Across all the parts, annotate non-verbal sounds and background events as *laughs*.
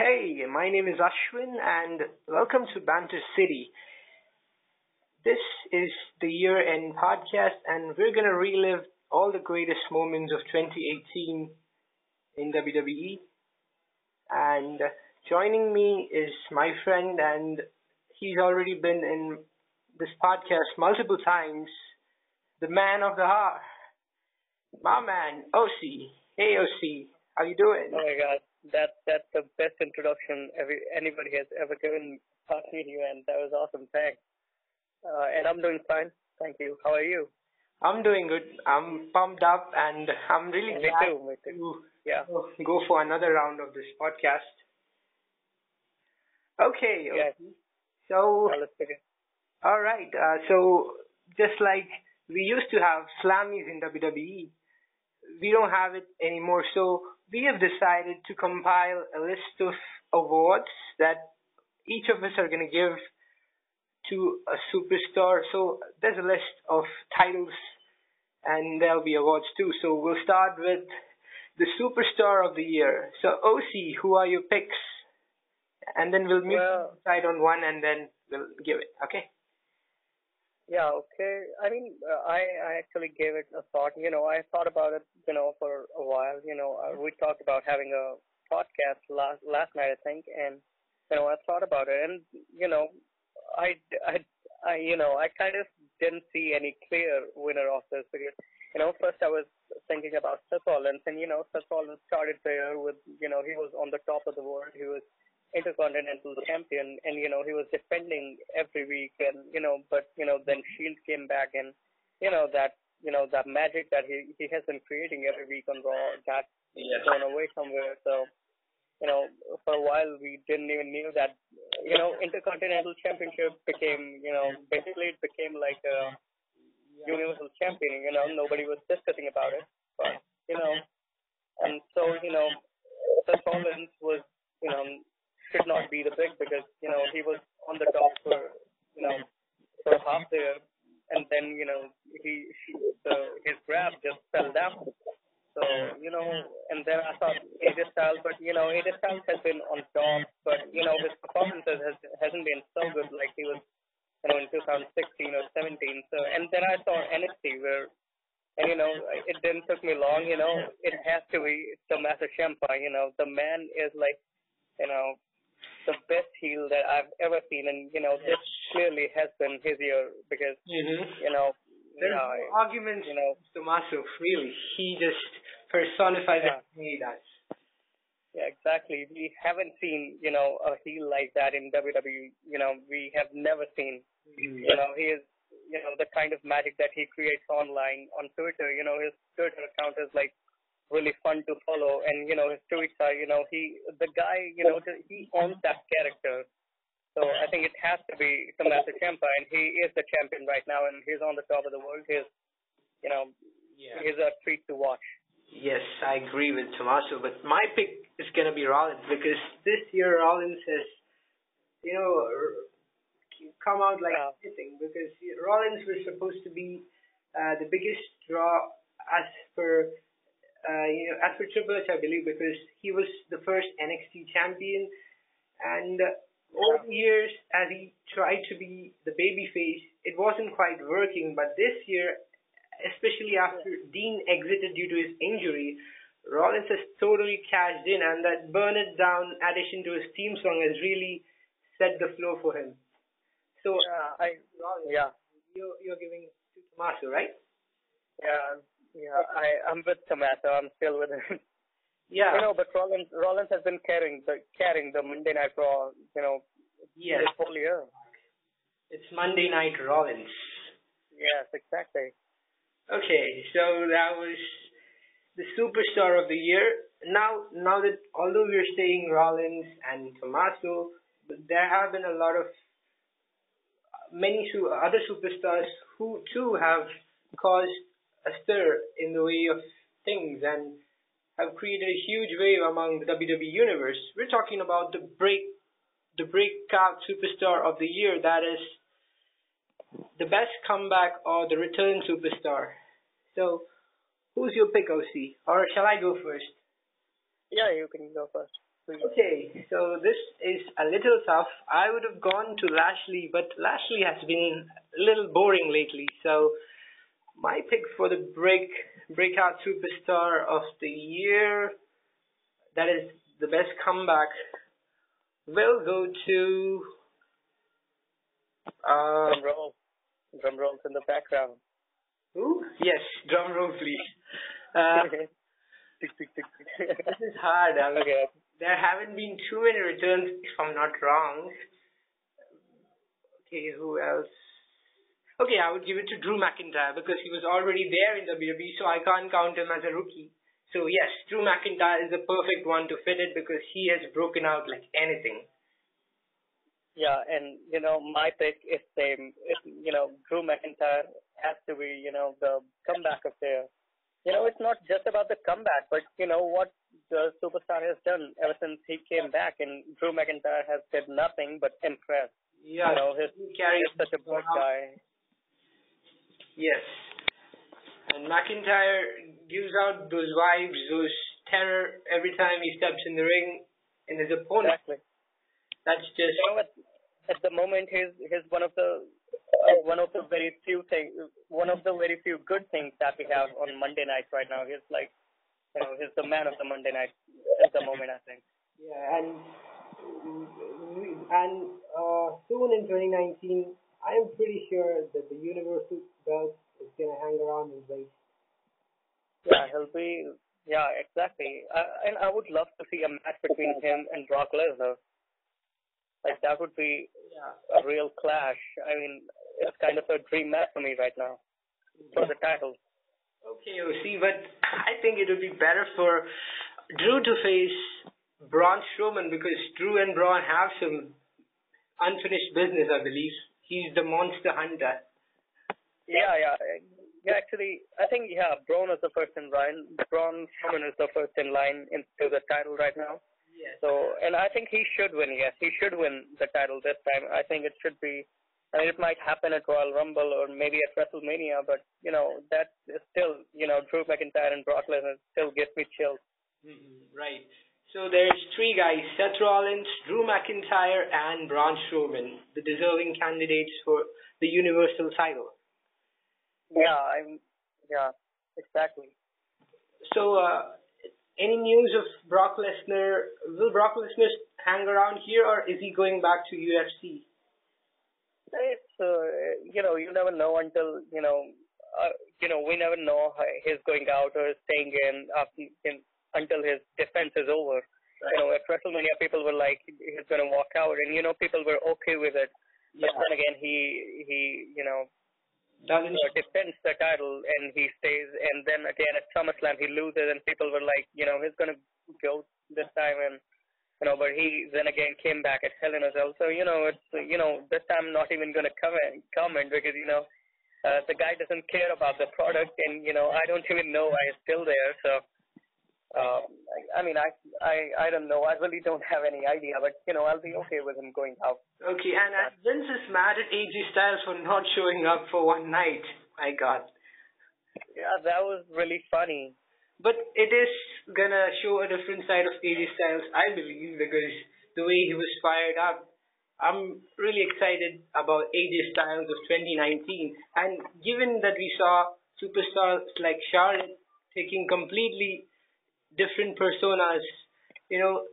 Hey, my name is Ashwin and welcome to Banter City. This is the year end podcast and we're going to relive all the greatest moments of 2018 in WWE. And joining me is my friend and he's already been in this podcast multiple times, the man of the heart, my man, Osi. Hey, Osi, how you doing? Oh my God, that that's the best introduction every anybody has ever given past me you, and that was awesome. Thanks. Uh, and I'm doing fine. Thank you. How are you? I'm doing good. I'm pumped up, and I'm really me glad too. To Yeah. go for another round of this podcast. Okay. Yeah. So, Now let's begin. all right. Uh, so, just like we used to have Slammies in WWE, we don't have it anymore. So, we have decided to compile a list of awards that each of us are going to give to a superstar. So, there's a list of titles and there'll be awards too. So, we'll start with the superstar of the year. So, Osi, who are your picks? And then we'll mute Well- decide on one and then we'll give it. Okay? Yeah. Okay. I mean, uh, I I actually gave it a thought. You know, I thought about it. You know, for a while. You know, uh, we talked about having a podcast last last night, I think, and you know, I thought about it, and you know, I I I you know, I kind of didn't see any clear winner of this because you know, first I was thinking about Seth Rollins, and you know, Seth Rollins started there with you know, he was on the top of the world. He was intercontinental champion and you know he was defending every week and you know but you know then shield came back and you know that you know that magic that he he has been creating every week on raw got Yes. thrown away somewhere so you know for a while we didn't even knew that you know intercontinental championship became you know basically it became like a universal champion you know nobody was discussing about it but you know and so you know Seth Rollins was you know should not be the pick because you know he was on the top for you know for half there, and then you know he, he the his grab just fell down. So you know, and then I thought AJ Styles, but you know AJ Styles has been on top, but you know his performances has hasn't been so good like he was you know in 2016 or 17. So and then I saw NXT where. And you know, it didn't took me long. You know, it has to be Tommaso Ciampa. You know, the man is like, you know, the best heel that I've ever seen, and you know this clearly has been his year because Mm-hmm. you know, There's yeah, no arguments, you know, Tommaso, really. He just personifies Yeah. everything he does. yeah, exactly. We haven't seen you know a heel like that in WWE. You know, we have never seen. You know, he is you know the kind of magic that he creates online on Twitter. You know, his Twitter account is like really fun to follow, and you know his tweets are you know he the guy you know he owns that character. So I think it has to be Tommaso Ciampa, and he is the champion right now, and he's on the top of the world. He's, you know, Yeah. he's a treat to watch. Yes, I agree with Tommaso, but my pick is going to be Rollins because this year Rollins has, you know, come out like Yeah. anything because Rollins was supposed to be uh, the biggest draw as per, you know, as per Triple H, I believe, because he was the first NXT champion, and uh, over the years, as he tried to be the babyface, it wasn't quite working. But this year, especially after Dean exited due to his injury, Rollins has totally cashed in, and that Burn It Down addition to his theme song has really set the floor for him. So, Yeah, I, Rollins, yeah, you're, you're giving to Tommaso, right? yeah, yeah. I, I'm with Tommaso. I'm still with him. *laughs* Yeah. You know, but Rollins, Rollins has been carrying the carrying the Monday Night Raw. You know, yes. this whole year. It's Monday Night Rollins. Yes, exactly. Okay, so that was the superstar of the year. Now, now that although we're saying Rollins and Tommaso, there have been a lot of many su- other superstars who too have caused a stir in the way of things and have created a huge wave among the WWE universe. We're talking about the break, the breakout superstar of the year. That is the best comeback or the return superstar. So, who's your pick, Osi? Or shall I go first? Yeah, you can go first. Okay, so this is a little tough. I would have gone to Lashley, but Lashley has been a little boring lately. So my pick for the break breakout superstar of the year, that is the best comeback, will go to. Uh, drum roll, drum rolls in the background. Who? Yes, drum roll, please. Uh, *laughs* this is hard. I *laughs* mean, okay there haven't been too many returns, if I'm not wrong. Okay, who else? Okay, I would give it to Drew McIntyre because he was already there in WWE, so I can't count him as a rookie. So yes, Drew McIntyre is the perfect one to fit it because he has broken out like anything. Yeah, and you know my pick is same. If you know Drew McIntyre has to be you know the comeback of the. You know it's not just about the comeback, but you know what the superstar has done ever since he came back, and Drew McIntyre has did nothing but impress. Yeah, you know, his, he carries such a good guy. Yes, and McIntyre gives out those vibes, those terror every time he steps in the ring, and his opponent. Exactly. That's just. You know, at, at the moment, he's he's one of the uh, one of the very few things, one of the very few good things that we have on Monday night right now. He's like you know, he's the man of the Monday night at the moment, I think. Yeah, and and uh, soon in 2019, I am pretty sure that the Universal belt is gonna hang around and place. Yeah, he'll be. Yeah, exactly. Uh, and I would love to see a match between him and Brock Lesnar. Like that would be yeah. a real clash. I mean, it's kind of a dream match for me right now for the title. Okay, Osi, but I think it would be better for Drew to face Braun Strowman because Drew and Braun have some unfinished business, I believe. He's the monster hunter. Yeah, yeah. Yeah, actually, I think, yeah, Braun is the first in line. Braun Strowman is the first in line into the title right now. Yes. So, and I think he should win, yes. He should win the title this time. I think it should be I mean, it might happen at Royal Rumble or maybe at WrestleMania, but you know that is still, you know, Drew McIntyre and Brock Lesnar still gives me chills. Mm-hmm, right. So there's three guys: Seth Rollins, Drew McIntyre, and Braun Strowman, the deserving candidates for the Universal title. Yeah, I'm. Yeah, exactly. So, uh, any news of Brock Lesnar? Will Brock Lesnar hang around here, or is he going back to UFC? It's uh, you know you never know until you know uh, you know we never know he's going out or staying in after in, until his defense is over. Right. You know at WrestleMania people were like he's gonna walk out and you know people were okay with it. Yeah. But then again he he you know doesn't uh, defends the title and he stays and then again at SummerSlam he loses and people were like you know he's gonna go this time and you know, but he then again came back at Hell in a Cell. So you know, it's you know, this time I'm not even gonna comment comment because you know, uh, the guy doesn't care about the product, and you know, I don't even know why he's still there. So, I, I mean, I I I don't know. I really don't have any idea, but you know, I'll be okay with him going out. Okay, and uh, Vince is mad at AJ Styles for not showing up for one night. My God. Yeah, that was really funny. But it is gonna show a different side of AJ Styles, I believe, because the way he was fired up. I'm really excited about AJ Styles of 2019. And given that we saw superstars like Charlotte taking completely different personas, you know,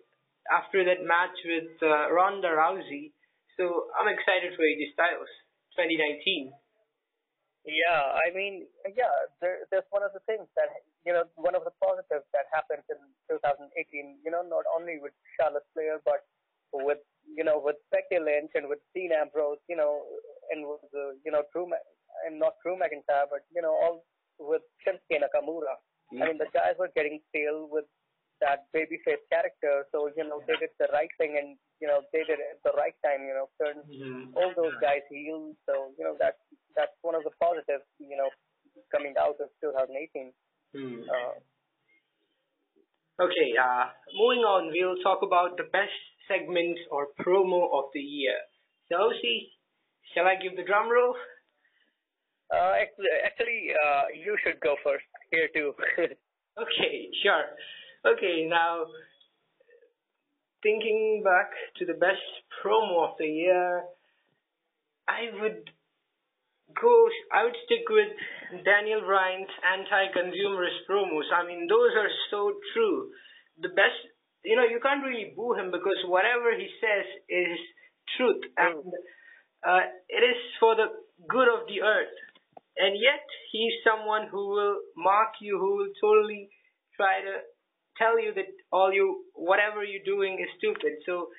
after that match with uh, Ronda Rousey. So I'm excited for AJ Styles 2019. Yeah, I mean, yeah, there, there's one of the things that, you know, one of the positives that happened in 2018, you know, not only with Charlotte Flair, but with, you know, with Becky Lynch and with Dean Ambrose, you know, and with, uh, you know, Drew, and not Drew McIntyre, but, you know, all with Shinsuke Nakamura. I mean, the guys were getting stale with that babyface character. So you know they did the right thing, and you know they did it at the right time. You know, turned mm-hmm. all those guys heel. So you know that's that's one of the positives. You know, coming out of 2018. Mm. Uh, okay. Uh, moving on, we'll talk about the best segment or promo of the year. So, see, shall I give the drum roll? Uh, actually, uh, you should go first here too. *laughs* okay, sure. Okay, now thinking back to the best promo of the year, I would go. I would stick with Daniel Bryan's anti-consumerist promos. I mean, those are so true. The best, you know, you can't really boo him because whatever he says is truth, and uh, it is for the good of the earth. And yet, he's someone who will mock you, who will totally try to tell you that all you, whatever you're doing is stupid. So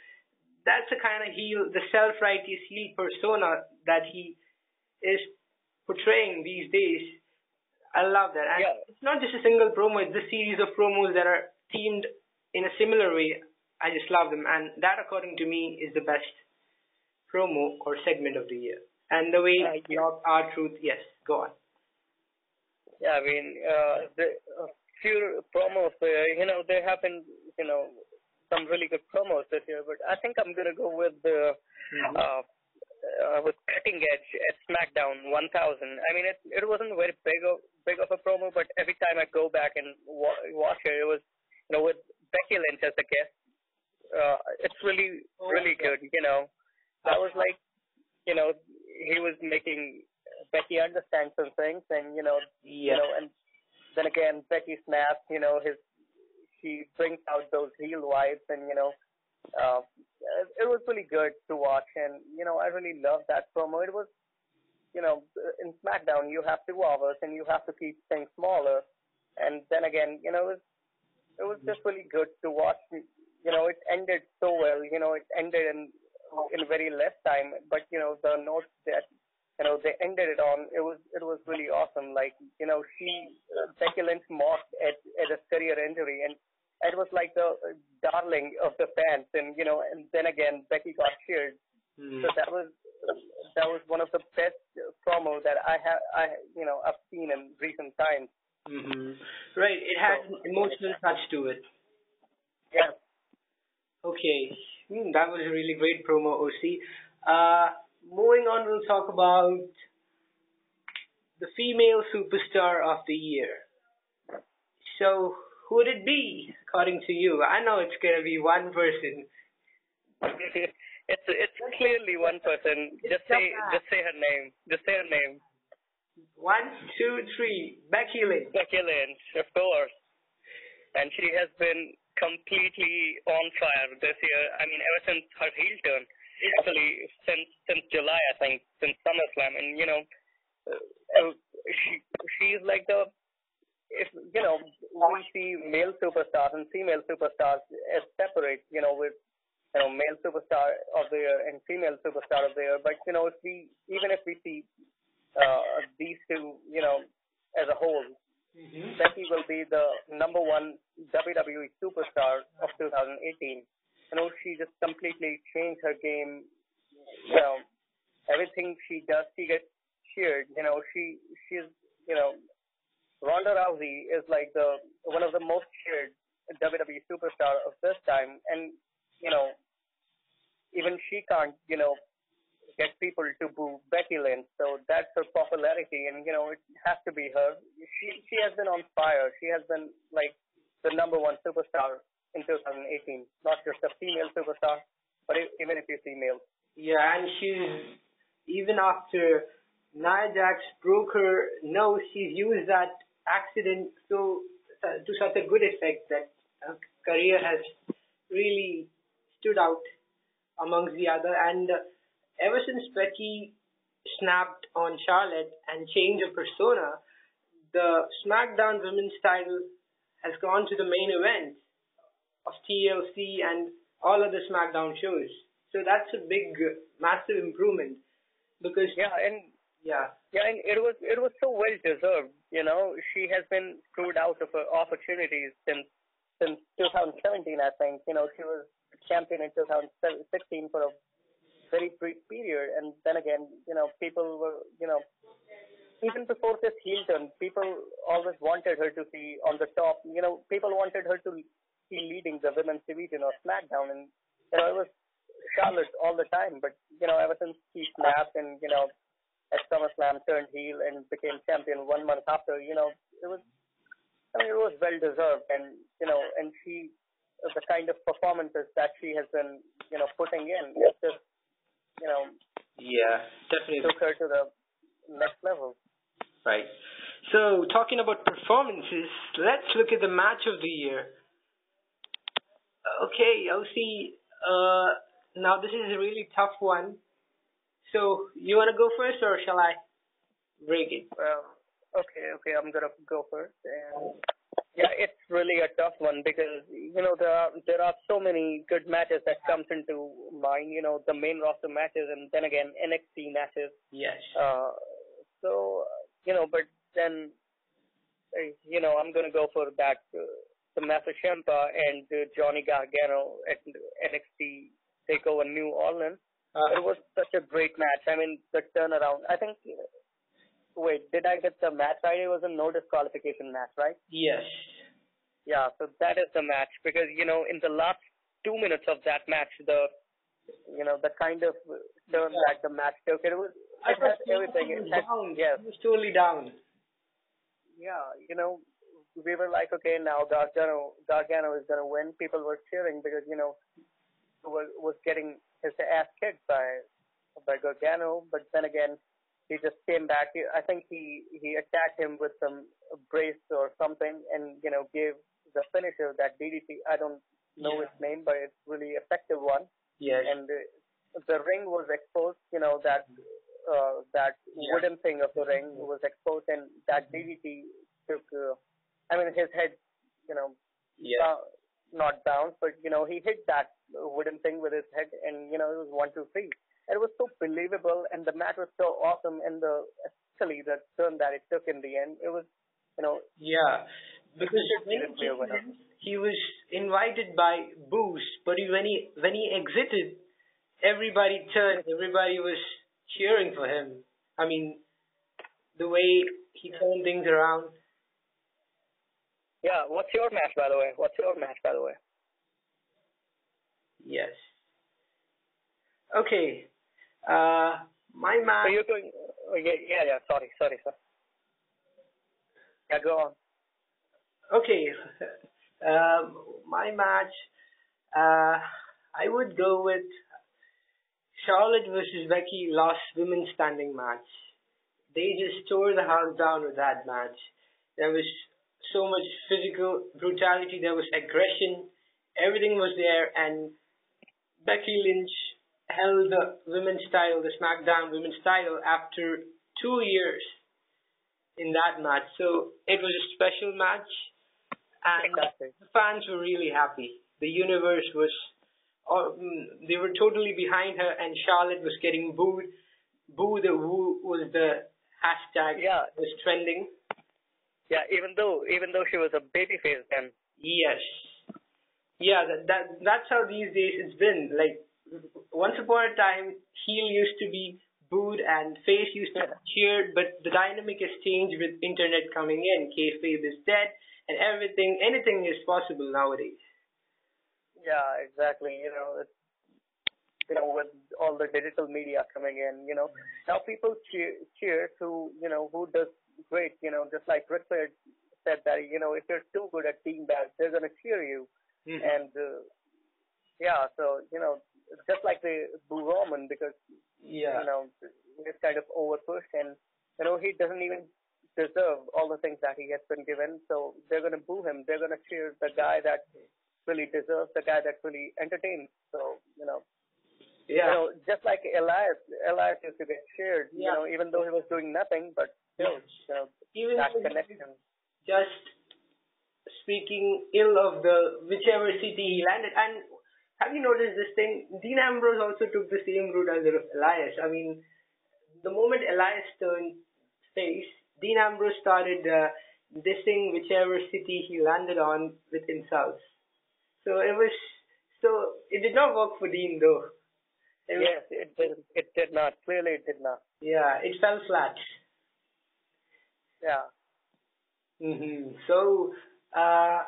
that's the kind of heel, the self-righteous heel persona that he is portraying these days. I love that. And yeah. it's not just a single promo, it's a series of promos that are themed in a similar way. I just love them. And that, according to me, is the best promo or segment of the year. And the way uh, R-Truth, yes, go on. Yeah, I mean, uh, the uh, few promos, uh, you know, there have been, you know, some really good promos this year, but I think I'm gonna go with the mm-hmm. uh, uh, with cutting edge at SmackDown 1000. I mean, it it wasn't very big of big of a promo, but every time I go back and wa- watch it, it was you know with Becky Lynch as the guest. Uh, it's really oh, really good. You know, that was like you know he was making Becky understand some things, and you know yeah. you know, and then again Becky snaps. You know his she brings out those heel vibes, and you know uh, it was really good to watch, and you know, I really loved that promo. It was, you know, in SmackDown you have two hours and you have to keep things smaller, and then again, you know, it was, it was just really good to watch. You know, it ended so well. You know, it ended in in very less time, but you know, the notes that you know they ended it on, it was it was really awesome. Like you know, she uh, Becky Lynch mocked at at a career injury, and it was like the darling of the fans, and you know, and then again Becky got cheered. Mm. So that was that was one of the best promo that I have I you know I've seen in recent times. Mm-hmm. Right, it has so, an emotional touch to it. Yeah. Okay, mm, that was a really great promo, Osi. Uh, moving on, we'll talk about the female superstar of the year. So, who would it be, according to you? I know it's gonna be one person. *laughs* it's it's clearly one person. Just say just say her name. Just say her name. One, two, three. Becky Lynch. Becky Lynch, of course. And she has been completely on fire this year. I mean, ever since her heel turn, actually since since July, I think, since SummerSlam, and you know, uh, she she's like the if you know we see male superstars and female superstars as separate, you know, with you know male superstar of the year and female superstar of the year. But you know, if we even if we see uh, these two, you know, as a whole, mm-hmm. Will be the number one WWE superstar of 2018. You know, she just completely changed her game. You know, everything she does, she gets cheered. You know, she she's you know Ronda Rousey is like the one of the most cheered WWE superstar of this time, and you know, even she can't, you know, get people to boo Becky Lynch. So that's her popularity, and you know, it has to be her. She she has been on fire. She has been like the number one superstar in 2018, not just a female superstar, but even if you see male. Yeah, and she's even after Nia Jax broke her nose, she's used that accident so uh, to such a good effect that her career has really stood out amongst the other. And uh, ever since Becky snapped on Charlotte and changed her persona, the SmackDown Women's title has gone to the main event of TLC and all other SmackDown shows. So that's a big, massive improvement because yeah, and yeah. Yeah, and it was it was so well deserved. You know, she has been screwed out of her opportunities since since 2017. I think. You know, she was champion in 2016 for a very brief period, and then again, you know, people were, you know, even before this heel turn, people always wanted her to be on the top. You know, people wanted her to be leading the women's division of SmackDown, and you know, it was Charlotte all the time. But you know, ever since she snapped and you know at SummerSlam turned heel and became champion one month after. You know, it was, I mean, it was well deserved, and you know, and she the kind of performances that she has been, you know, putting in. It's just, you know, yeah, definitely took her to the next level. Right. So, talking about performances, let's look at the match of the year. Okay, see. Uh, now this is a really tough one. So, you want to go first, or shall I break it? Well, okay, okay, I'm gonna go first. And yeah, it's really a tough one because you know there are there are so many good matches that comes into mind. You know the main roster matches and then again NXT matches. Yes. Uh, so you know, but then uh, you know I'm gonna go for that uh, the Ciampa and uh, Johnny Gargano at NXT Takeover New Orleans. Uh, it was such a great match. I mean the turnaround. I think wait, did I get the match right? It was a no disqualification match, right? Yes. Yeah, so that is the match because you know in the last two minutes of that match, the you know the kind of turn yeah. that the match took, it was it had everything. It had, down. Yes. It was totally down. Yeah, you know, we were like, okay, now Gargano Gargano is gonna win. People were cheering because you know was was getting his ass kicked by by Gargano, but then again he just came back. I think he he attacked him with some brace or something, and you know gave the finisher that DDT. I don't know yeah. its name, but it's really effective one. Yeah. And uh, the ring was exposed. You know that uh, that Yeah. wooden thing of the ring was exposed, and that DDT took. Uh, I mean, his head, you know, Yeah. uh, not down, but you know he hit that wooden thing with his head, and you know it was one, two, three. It was so believable, and the match was so awesome, and the especially the turn that it took in the end, it was, you know, Yeah. Because when he, a winner. came in, he was invited by Boost, but he, when he when he exited, everybody turned. Everybody was cheering for him. I mean, the way he turned things around. yeah. What's your match, by the way? What's your match, by the way? Yes. Okay. Uh, my So match. you're going, oh, yeah, yeah, yeah. Sorry, sorry, sir. Yeah, go on. Okay. Um, my match. Uh, I would go with Charlotte versus Becky lost women's standing match. They just tore the house down with that match. There was so much physical brutality. There was aggression. Everything was there, and Becky Lynch held the women's title, the SmackDown women's title, after two years in that match. So it was a special match, and Fantastic. the fans were really happy. The universe was, mm, they were totally behind her, and Charlotte was getting booed. Boo the woo was the hashtag Yeah. that was trending. Yeah, even though even though she was a babyface then. Yes. Yeah, that, that that's how these days it's been. Like once upon a time, heel used to be booed and face used to be cheered, but the dynamic has changed with internet coming in. Kayfabe is dead, and everything, anything is possible nowadays. Yeah, exactly. You know, it's, you know, with all the digital media coming in, you know, now people cheer, cheer who, you know, who does great. You know, just like Ric Flair said that, you know, if you're too good at team bags, they're gonna cheer you. Mhm. And uh, yeah, so you know, just like the Boo Roman because yeah. you know he's kind of overpushed and you know he doesn't even deserve all the things that he has been given. So they're gonna boo him. They're gonna cheer the guy that really deserves, the guy that really entertains. So you know, you yeah. know, just like Elias, Elias used to get cheered. You know, even though he was doing nothing, but still, Yes. you know, Even that connection. just speaking ill of the whichever city he landed. And have you noticed this thing? Dean Ambrose also took the same route as Elias. I mean, the moment Elias turned face, Dean Ambrose started uh, dissing whichever city he landed on with insults. So it was so it did not work for Dean though. It was- Yes, it did. It did not. Clearly, it did not. yeah, it fell flat. Yeah. hmm So, uh,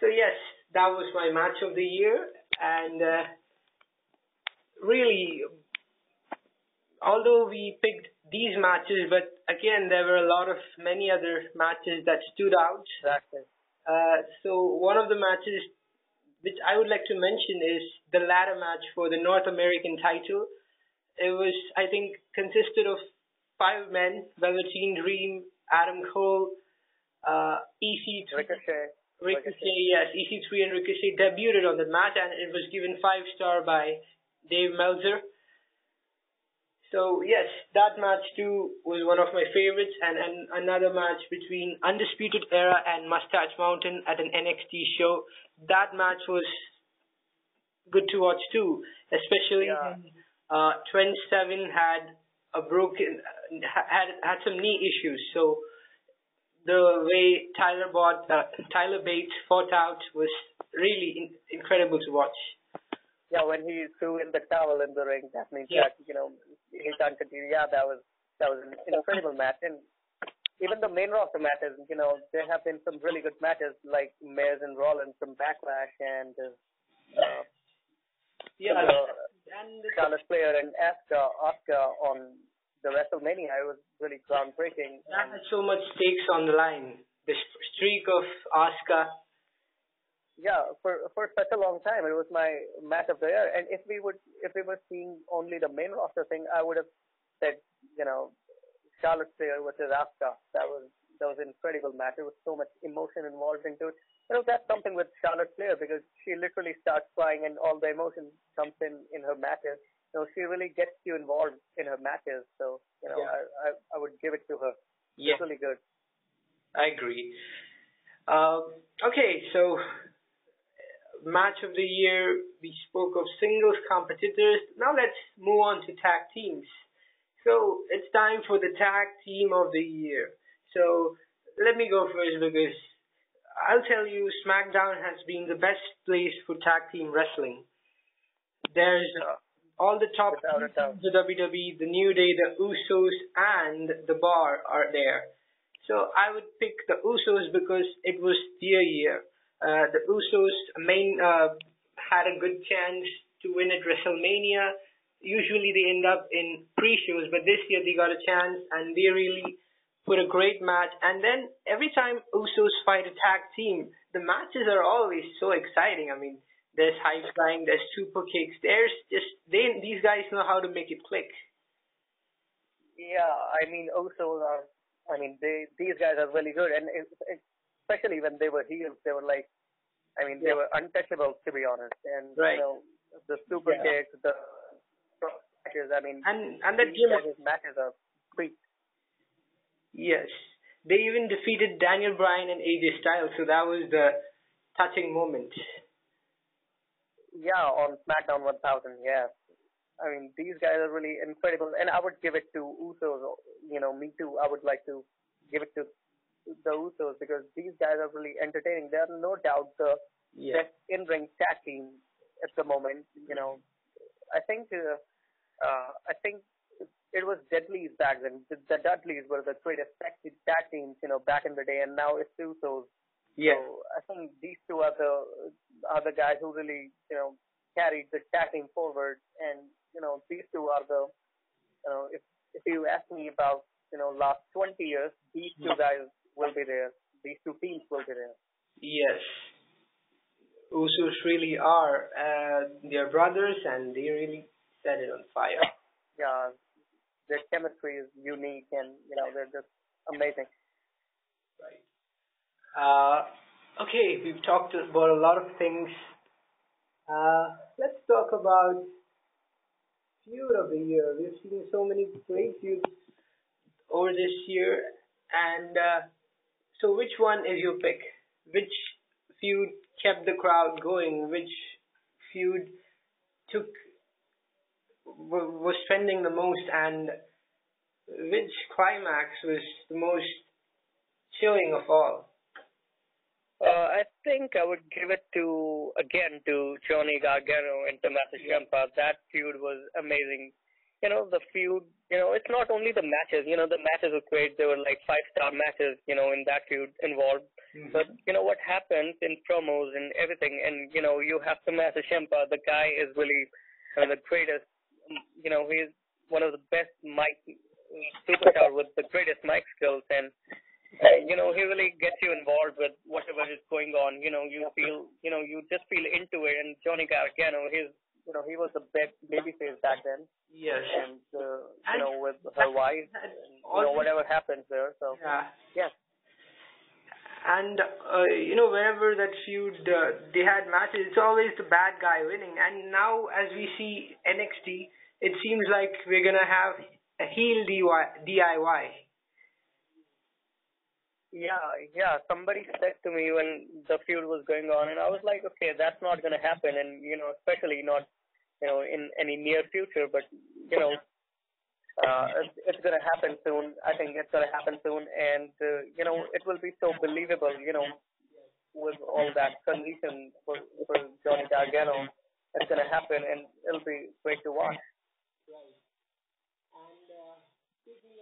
so yes, that was my match of the year, and uh, really, although we picked these matches, but again, there were a lot of many other matches that stood out. Exactly. Uh, so one of the matches which I would like to mention is the ladder match for the North American title. It was, I think, consisted of five men: Velveteen Dream, Adam Cole, uh, EC3, Ricochet. Ricochet, yes, EC3 and Ricochet debuted on the match, and it was given five star by Dave Meltzer. So yes, that match too was one of my favorites, and, and another match between Undisputed Era and Mustache Mountain at an NXT show. That match was good to watch too, especially Yeah. when uh, Trent Seven had a broken had had some knee issues. So the way Tyler bought uh, Tyler Bates fought out was really in- incredible to watch. Yeah, when he threw in the towel in the ring, that means Yeah. that you know he can't continue. Yeah, that was that was an incredible match, and even the main roster matches. You know, there have been some really good matches like Miz and Rollins from Backlash and uh, Yeah, the and Charlotte Flair and Asuka Oscar on the WrestleMania. It was really groundbreaking. that had so much stakes on the line. The streak of Asuka. yeah, for for such a long time, it was my match of the year. And if we would if we were seeing only the main roster thing, I would have said you know Charlotte Flair versus Asuka. That was that was an incredible match. There was so much emotion involved into it. You know that's something with Charlotte Flair because she literally starts crying and all the emotion comes in in her matches. Know she really gets you involved in her matches. So you know Yeah. I, I I would give it to her. Yeah, It's really good. I agree. Um, okay, so match of the year. We spoke of singles competitors. Now let's move on to tag teams. So it's time for the tag team of the year. So let me go first because I'll tell you, SmackDown has been the best place for tag team wrestling. There's all the top Without a doubt. the WWE, the New Day, the Usos, and the Bar are there. So I would pick the Usos because it was their year. Uh, the Usos main uh, had a good chance to win at WrestleMania. Usually they end up in pre-shows, but this year they got a chance and they really put a great match. And then every time Usos fight a tag team, the matches are always so exciting. I mean, there's high flying, there's super kicks, there's just they these guys know how to make it click. Yeah, I mean, also, are. I mean, they these guys are really good, and it, it, especially when they were heels, they were like, I mean, they Yeah. were untouchable to be honest. And Right. you know, the super Yeah. kicks, the matches. I mean, And and that game matches are great. Yes. They even defeated Daniel Bryan and AJ Styles, so that was the touching moment. Yeah, on SmackDown 1000. Yeah. I mean, these guys are really incredible, and I would give it to Usos. You know, me too. I would like to give it to the Usos because these guys are really entertaining. They are no doubt the Yeah. best in-ring tag team at the moment. You know, I think uh, uh, I think it was Dudley's back then. The, the Dudleys were the greatest tag, tag teams, you know, back in the day, and now it's Usos. Yeah. So I think these two are the are the guys who really you know carried the team forward, and you know these two are the you know if if you ask me about you know last 20 years, these two guys will be there. These two teams will be there. Yes. Usos really are. Uh, they're brothers and they really set it on fire. Yeah, their chemistry is unique, and you know they're just amazing. Right. Uh, okay, we've talked about a lot of things. Uh, let's talk about feud of the year. We've seen so many great feuds over this year, and uh, so which one is your pick? Which feud kept the crowd going? Which feud took was trending the most, and which climax was the most chilling of all? Uh, I think I would give it to again to Johnny Gargano and Tommaso Ciampa. That feud was amazing. You know the feud. You know it's not only the matches. You know the matches were great. They were like five star matches. You know in that feud involved. But you know what happens in promos and everything, and you know you have Tommaso Ciampa. The guy is really uh, the greatest. You know he's one of the best mic superstar with the greatest mic skills, and uh, you know, he really gets you involved with whatever is going on. You know, you feel, you know, you just feel into it. And Johnny Gargano, he's, you know, he was the big babyface back then. Yes. And uh, you know, with her wife, and, you know, whatever happens there. So Yeah. yeah. And uh, you know, whenever that feud uh, they had matches, it's always the bad guy winning. And now, as we see NXT, it seems like we're gonna have a heel DIY. Yeah, yeah. Somebody said to me when the feud was going on, and I was like, okay, that's not going to happen, and you know, especially not, you know, in any near future. But you know, uh, it's, it's going to happen soon. I think it's going to happen soon, and uh, you know, it will be so believable. You know, with all that condition for for Johnny Gargano, it's going to happen, and it'll be great to watch.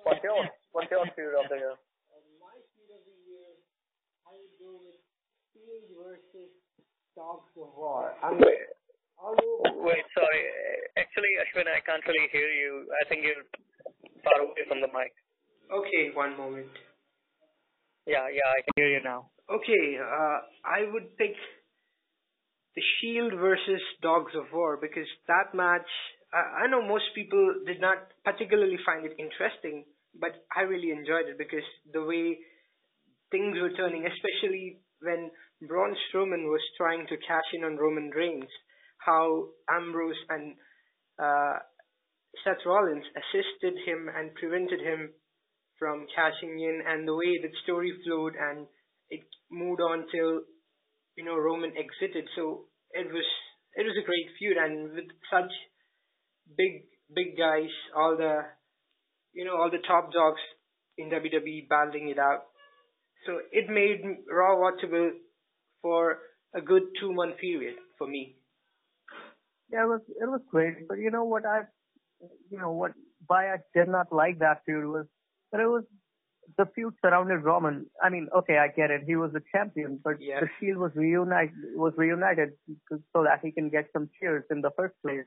What's your What's your feud of the year? Dogs of War. I'm, Wait, although wait, sorry. Actually, Ashwin, I can't really hear you. I think you're far away from the mic. okay, one moment. Yeah, yeah, I can hear you now. Okay, uh, I would pick the Shield versus Dogs of War because that match, I, I know most people did not particularly find it interesting, but I really enjoyed it because the way things were turning, especially when Braun Strowman was trying to cash in on Roman Reigns, how Ambrose and uh, Seth Rollins assisted him and prevented him from cashing in, and the way the story flowed and it moved on till you know Roman exited. So it was it was a great feud, and with such big big guys, all the you know all the top dogs in WWE battling it out. So it made Raw watchable for a good two month period for me. Yeah, it was it was great, but you know what I, you know what why I did not like that feud was that it was the feud surrounded Roman. I mean, okay, I get it, he was the champion, but Yeah. the Shield was reunited was reunited so that he can get some cheers in the first place,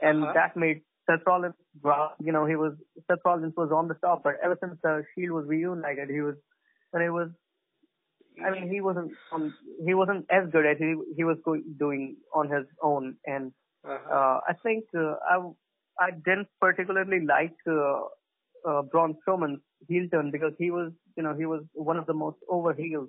and Uh-huh. that made Seth Rollins, you know, he was Seth Rollins was on the top, but ever since the Shield was reunited, he was, and it was I mean, he wasn't um, he wasn't as good as he he was go- doing on his own, and Uh-huh. uh, I think uh, I I didn't particularly like uh, uh, Braun Strowman's heel turn because he was you know he was one of the most over heels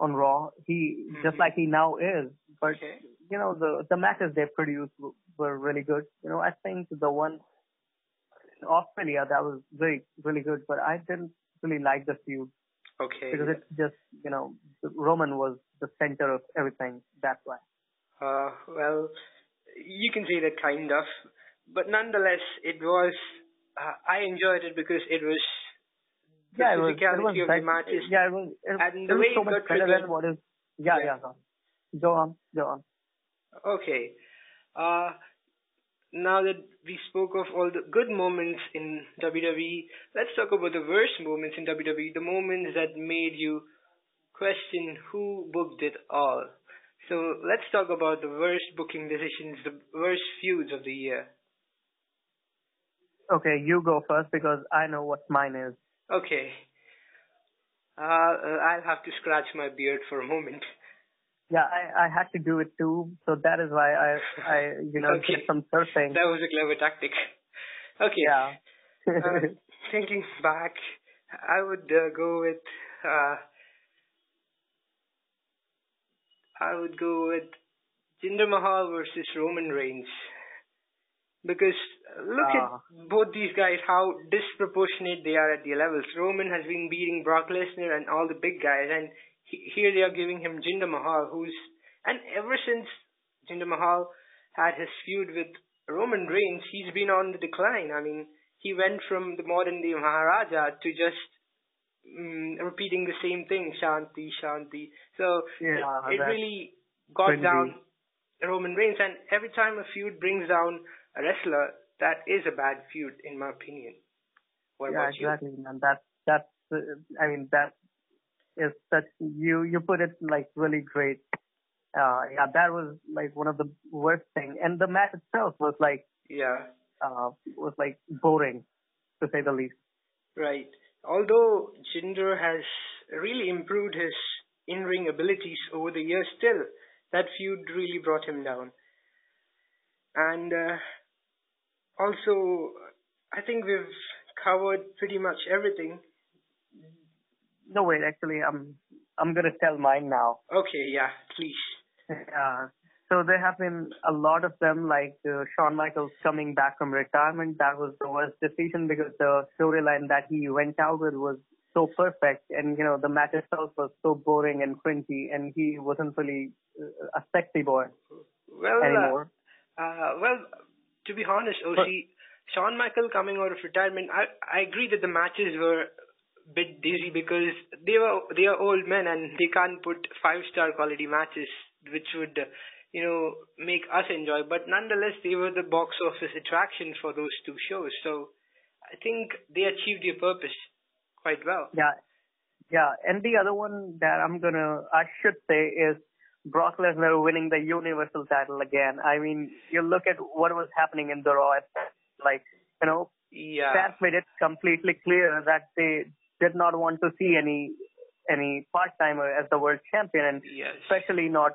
on Raw. He just Mhm. like he now is, but Okay. you know the the matches they produced were really good. You know, I think the one in Australia that was very really good, but I didn't really like the feud Okay. because it's just you know Roman was the center of everything. That's why. Uh, well, you can say that kind of, but nonetheless, it was. Uh, I enjoyed it because it was the yeah, it was, physicality it was of the matches. Yeah, it was. It, and it the was way so it got better than what is. Yeah, Yeah. yeah. Go on. Go on. Go on. Okay. Uh, now that we spoke of all the good moments in WWE, let's talk about the worst moments in WWE. The moments that made you question who booked it all. So let's talk about the worst booking decisions, the worst feuds of the year. Okay, you go first because I know what mine is. Okay. Uh, I'll have to scratch my beard for a moment. Yeah, I I had to do it too, so that is why I I you know Okay. did some surfing. That was a clever tactic. *laughs* Okay. Yeah. uh, *laughs* thinking back, I would uh, go with uh, I would go with Jinder Mahal versus Roman Reigns because uh, look Ah. at both these guys how disproportionate they are at their levels. Roman has been beating Brock Lesnar and all the big guys, and here they are giving him Jinder Mahal, who's and ever since Jinder Mahal had his feud with Roman Reigns, he's been on the decline. I mean, he went from the modern day Maharaja to just mm, repeating the same thing, Shanti, Shanti. So Yeah, it, it really got cringy. down Roman Reigns, and every time a feud brings down a wrestler, that is a bad feud, in my opinion. What yeah, about you? exactly, man. That that's uh, I mean that is such you you put it like really great. Uh, yeah, that was like one of the worst thing, and the match itself was like Yeah, uh was like boring, to say the least. right. Although Jinder has really improved his in-ring abilities over the years. Still, that feud really brought him down. And uh, also, I think we've covered pretty much everything. No, wait. Actually, I'm I'm gonna tell mine now. Okay, yeah, please. Uh, so there have been a lot of them, like uh, Shawn Michaels coming back from retirement. That was the worst decision because the storyline that he went out with was so perfect, and you know the match itself was so boring and cringy, and he wasn't really uh, a sexy boy well, uh, anymore. Uh, well, to be honest, Osi, but, Shawn Michael coming out of retirement, I I agree that the matches were bit dizzy because they were they are old men and they can't put five star quality matches which would you know make us enjoy. But nonetheless, they were the box office attraction for those two shows. So I think they achieved their purpose quite well. Yeah, yeah. And the other one that I'm gonna I should say is Brock Lesnar winning the Universal title again. I mean, you look at what was happening in the Raw, like, you know, yeah. fans made it completely clear that they did not want to see any any part timer as the world champion, and yes. especially not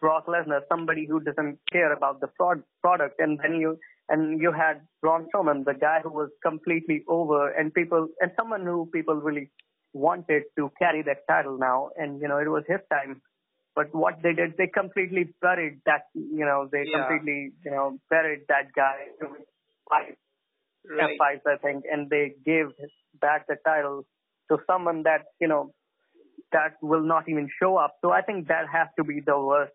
Brock Lesnar, somebody who doesn't care about the fraud product. And then you and you had Braun Strowman, the guy who was completely over, and people and someone who people really wanted to carry that title now, and you know it was his time but what they did, they completely buried that, you know, they yeah. completely, you know, buried that guy right. fights, I think, and they gave back the title to someone that, you know, that will not even show up. So I think that has to be the worst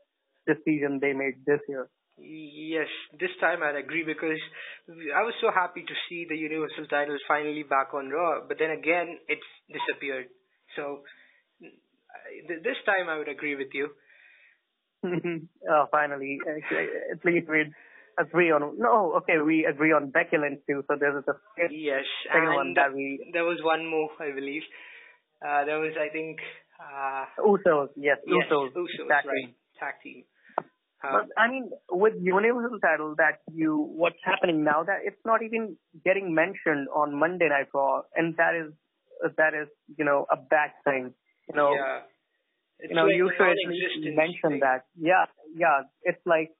decision they made this year. Yes, this time I agree because I was so happy to see the Universal title finally back on Raw, but then again, it's disappeared. So this time I would agree with you. oh, *laughs* finally, at least we agree on. No, okay, we agree on Becky Lynch too. So there's a yes, second and one that we. There was one more, I believe. Uh, there was, I think. Uh, Usos, yes, yes, Usos, Usos, tag right, team. tag team. but I mean, with Universal title, that you what's happening now that it's not even getting mentioned on Monday Night Raw, and that is that is you know a bad thing. You know, yeah you know, like you should mention thing. that. Yeah, yeah. It's like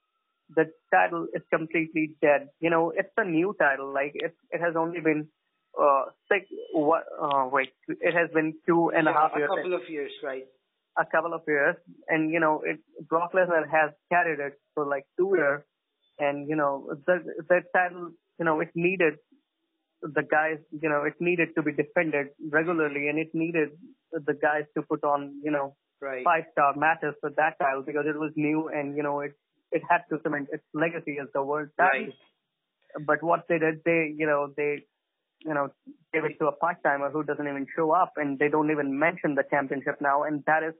the title is completely dead. You know, it's a new title. Like it, it has only been uh six. What? Uh, wait, it has been two and yeah, a half years. A couple of years, right? A couple of years, and you know, it Brock Lesnar has carried it for like two years, and you know, the the title, you know, it needed the guys, you know, it needed to be defended regularly, and it needed the guys to put on, you know, right. five star matches for that title because it was new and you know it it had to cement its legacy as the world title. Right. But what they did, they you know they you know gave it to a part timer who doesn't even show up and they don't even mention the championship now, and that is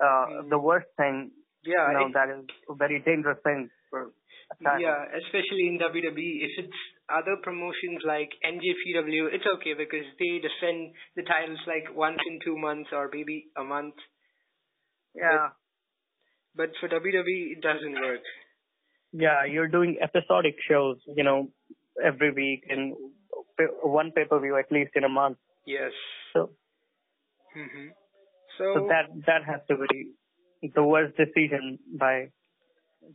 uh mm. the worst thing. Yeah, you know it, that is a very dangerous thing for. Yeah, especially in WWE. If it's other promotions like NJPW, it's okay because they defend the titles like once in two months or maybe a month. Yeah. But, but for WWE, it doesn't work. Yeah, you're doing episodic shows, you know, every week and one pay per view at least in a month. Yes. So. hmm So, so that that has to be the worst decision by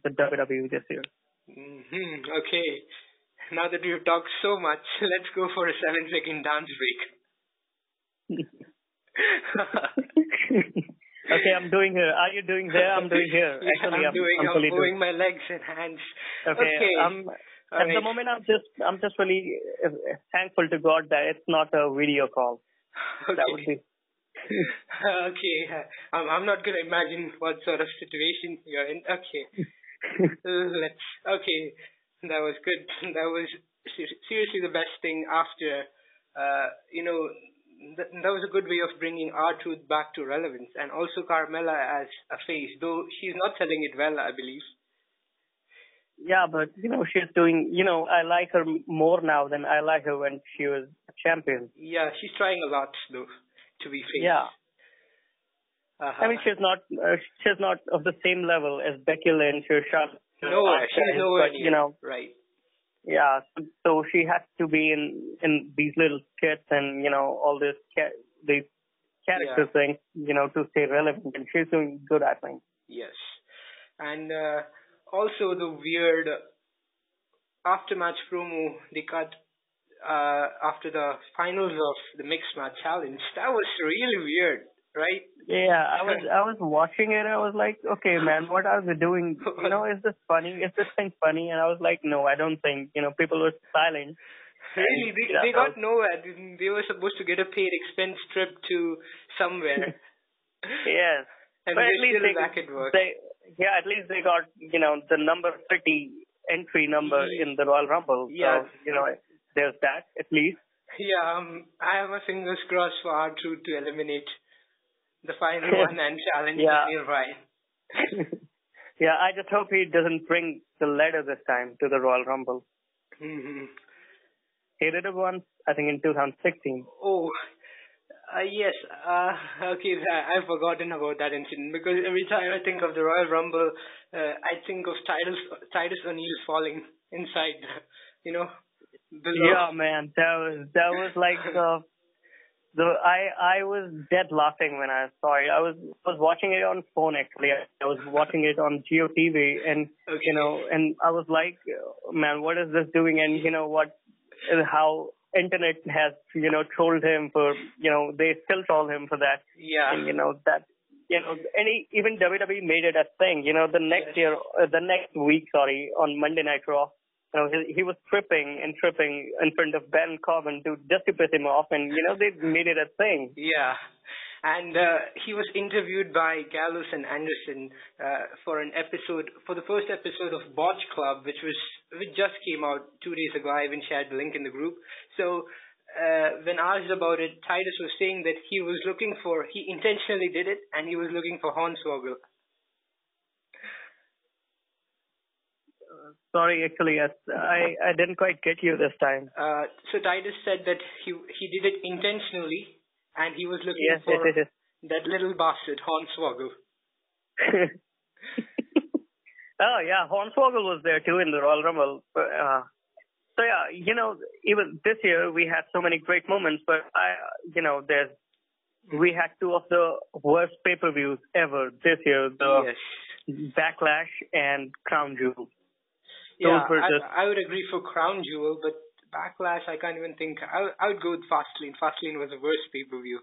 the WWE this year. hmm Okay. Now that we've talked so much, *laughs* let's go for a seven second dance break. *laughs* *laughs* Okay, I'm doing here. Are you doing there? I'm doing here. *laughs* Actually, I'm, I'm doing. I'm, I'm moving my legs and hands. Okay. okay. Um, at right. the moment, I'm just, I'm just really uh, thankful to God that it's not a video call. Okay. That would be. *laughs* okay. I'm, I'm not gonna imagine what sort of situation you're in. Okay. *laughs* Let's. Okay. That was good. That was seriously the best thing after. Uh, you know, that, that was a good way of bringing R-Truth back to relevance, and also Carmella as a face, though she's not selling it well, I believe. Yeah, but you know she's doing. You know, I like her more now than I like her when she was a champion. Yeah, she's trying a lot though to be face. Yeah. Uh-huh. I mean, she's not. Uh, she's not of the same level as Becky Lynch or Charlotte. No, she's nowhere but, near. You know, right. Yeah, so she has to be in in these little skits and you know all this these character Yeah. thing, you know, to stay relevant. And she's doing good, I think. Yes. And uh, also the weird after-match promo they cut uh, after the finals of the mixed match challenge. That was really weird, right? Yeah, I was I was watching it. I was like, okay, man, what are they doing? *laughs* You know, is this funny? Is this thing funny? And I was like, no, I don't think. You know, people were silent. Really, they, Yeah, they got nowhere. They were supposed to get a paid expense trip to somewhere, *laughs* Yes, *laughs* and but at least they, back at work. they yeah, at least they got you know the number thirty entry number Ye- in the Royal Rumble. Yeah. So you know, there's that at least. Yeah, um, I have my fingers crossed for R Truth to eliminate the final *laughs* one and challenge Yeah. Bryan. *laughs* yeah, I just hope he doesn't bring the ladder this time to the Royal Rumble. hmm He did it once, I think, in 2016. Oh, uh, yes. Uh, okay, I've forgotten about that incident because every time I think of the Royal Rumble, uh, I think of Titus Titus O'Neil falling inside, you know, below. Yeah, man, that was that was like the *laughs* the I I was dead laughing when I saw it. I was was watching it on phone actually. I was watching it on Geo TV, and Okay. you know, and I was like, man, what is this doing? And you know what, how internet has you know trolled him for you know they still troll him for that. Yeah. And you know that you know any even WWE made it a thing. You know the next Yes. year, uh, the next week, sorry, on Monday Night Raw. You know, he, he was tripping and tripping in front of Ben Corbin to just to piss him off, and you know they made it a thing. Yeah. And uh, he was interviewed by Gallows and Anderson uh, for an episode, for the first episode of Botch Club, which was which just came out two days ago. I even shared the link in the group. So uh, when asked about it, Titus was saying that he was looking for, he intentionally did it, and he was looking for Hornswoggle. Sorry, actually, yes, I I didn't quite get you this time. Uh, so Titus said that he he did it intentionally, and he was looking Yes, for yes, yes. that little bastard Hornswoggle. *laughs* oh yeah, Hornswoggle was there too in the Royal Rumble. Uh, so yeah, you know, even this year we had so many great moments, but I, you know, there's we had two of the worst pay-per-views ever this year: the yes. Backlash and Crown Jewel. Yeah, I, I would agree for Crown Jewel, but Backlash, I can't even think. I, would- I would go with Fastlane. Fastlane was the worst pay per view.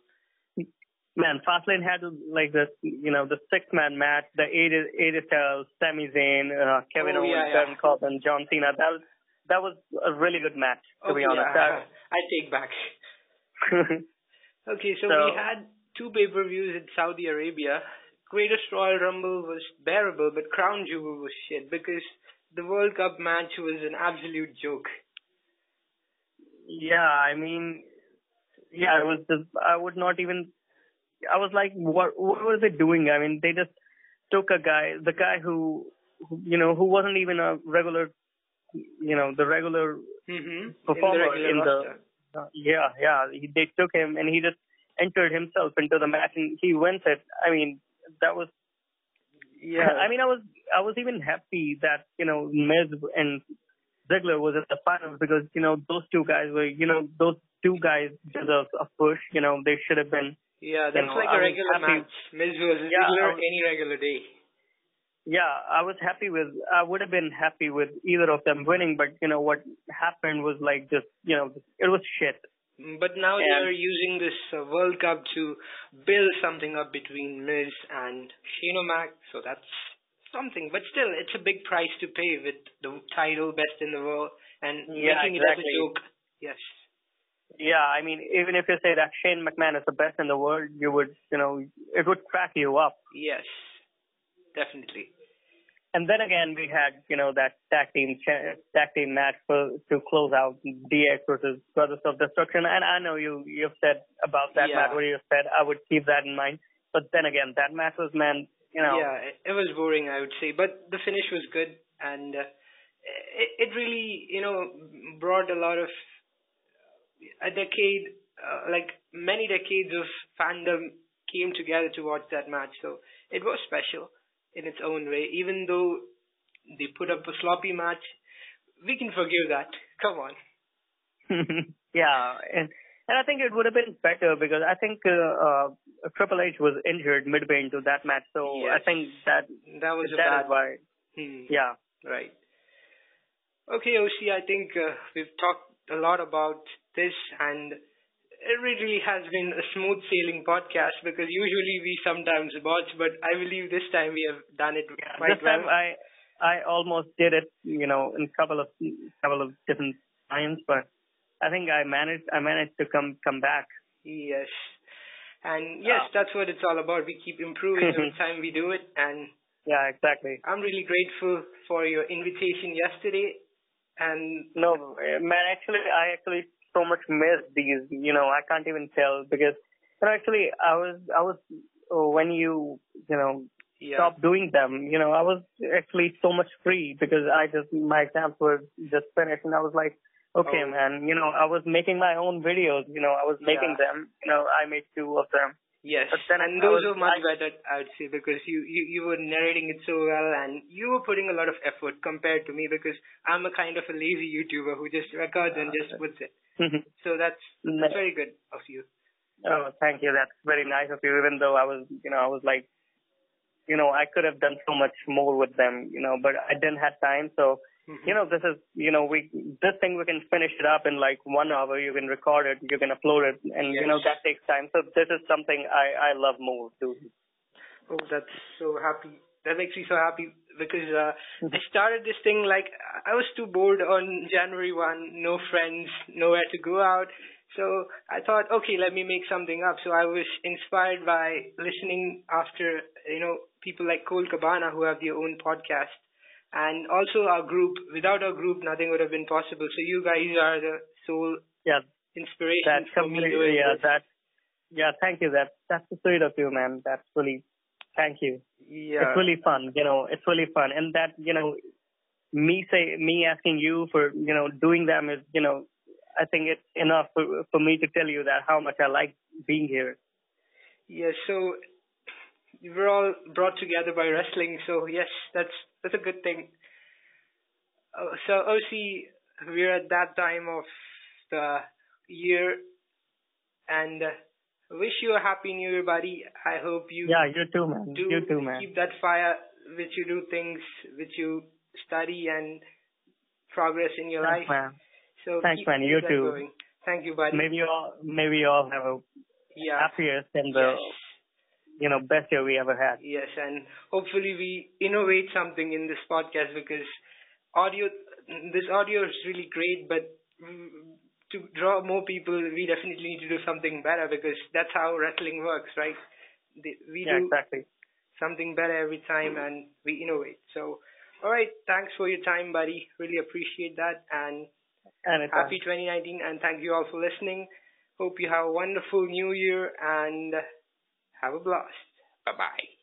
Man, Fastlane had like the you know the six-man match, the AJ AJ Styles, Sami Zayn, uh, Kevin Oh, Owens, yeah, yeah. Corbin, John Cena. That was that was a really good match, to be honest. yeah, *laughs* I take back. *laughs* Okay, so, So- we had two pay per views in Saudi Arabia. Greatest Royal Rumble was bearable, but Crown Jewel was shit because the World Cup match was an absolute joke. Yeah, I mean, yeah, it was. Just, I would not even. I was like, what? What were they doing? I mean, they just took a guy, the guy who, who you know, who wasn't even a regular, you know, the regular. Mm-hmm. Performer in the, regular in the- Uh, yeah, yeah. He, they took him, and he just entered himself into the match, and he wins it. I mean, that was. Yeah. I mean, I was I was even happy that you know Miz and Ziggler was at the finals because you know those two guys were you know those two guys deserve a push. You know they should have been. yeah, you that's know, like I a was regular match. Miz versus Yeah, Ziggler was- any regular day. Yeah, I was happy with. I would have been happy with either of them winning, but you know what happened was like just you know it was shit. But now And- they're using this uh, World Cup to build something up between Miz and Shane O'Mac, so that's something. But still, it's a big price to pay with the title best in the world and Yeah, making it as a joke. Yes. Yeah, I mean, even if you say that Shane McMahon is the best in the world, you would, you know, it would crack you up. Yes. Definitely. And then again, we had, you know, that tag team tag team match for to close out DX versus Brothers of Destruction. And I know you you've said about that Yeah. match what you said. I would keep that in mind. But then again, that match was man, you know, Yeah, it, it was boring, I would say, but the finish was good, and uh, it, it really, you know, brought a lot of a decade, uh, like many decades of fandom came together to watch that match. So it was special in its own way, even though they put up a sloppy match. We can forgive that. Come on. *laughs* yeah, and And I think it would have been better because I think uh, uh, Triple H was injured midway into that match, so Yes. I think that That was a bad is why. Hmm. Yeah. Right. Okay, Osi, I think uh, we've talked a lot about this and it really has been a smooth sailing podcast because usually we sometimes botch, but I believe this time we have done it quite this well. time I I almost did it, you know, in couple of couple of different times, but I think I managed I managed to come come back. Yes. And yes, Ah. that's what it's all about. We keep improving every *laughs* time we do it and Yeah, exactly. I'm really grateful for your invitation yesterday and No, man, actually, I actually so much missed these. You know, I can't even tell because, you know, actually, I was, I was, oh, when you, you know, yeah. stopped doing them, you know, I was actually so much free because I just, my exams were just finished and I was like, okay, Oh. man, you know, I was making my own videos, you know, I was making Yeah. them, you know, I made two of them. Yes, and I those was- were much I- better, I would say, because you, you you were narrating it so well, and you were putting a lot of effort compared to me, because I'm a kind of a lazy YouTuber who just records and just puts it. Mm-hmm. So that's, that's very good of you. Oh, thank you. That's very nice of you. Even though I was, you know, I was like, you know, I could have done so much more with them, you know, but I didn't have time. So, Mhm. you know, this is, you know, we, this thing we can finish it up in like one hour. You can record it, you can upload it, and you know that takes time. So this is something I I love more too. Oh, that's so happy. That makes me so happy because uh, Mm-hmm. I started this thing like I was too bored on January 1, no friends, nowhere to go out. So I thought, okay, let me make something up. So I was inspired by listening after, you know, people like Colt Cabana who have their own podcast and also our group. Without our group, nothing would have been possible. So you guys are the sole Yeah, inspiration that's for me Yeah, this. that. Yeah, thank you. That that's the sweet of you, man. That's really. Thank you. Yeah. It's really fun. You know, it's really fun, and that you know, me say me asking you for you know doing them is you know, I think it's enough for for me to tell you that how much I like being here. Yeah. so we're all brought together by wrestling. So yes, that's that's a good thing. Uh, so Osi, we're at that time of the year, and uh, wish you a happy New Year, buddy. I hope you Yeah, you too, man. do you too, man. keep that fire, which you do things, which you study and progress in your Thanks, life. man. So Thanks, man. You too. Going. Thank you, buddy. Maybe you all maybe you all have a yeah. happiest and the Yes. You know best year we ever had. Yes, and hopefully we innovate something in this podcast because audio, this audio is really great, but to draw more people, we definitely need to do something better because that's how wrestling works, right? We Yeah, do exactly. something better every time and we innovate. So, all right, thanks for your time, buddy. Really appreciate that and And it's happy 2019 and thank you all for listening. Hope you have a wonderful new year and have a blast. Bye bye.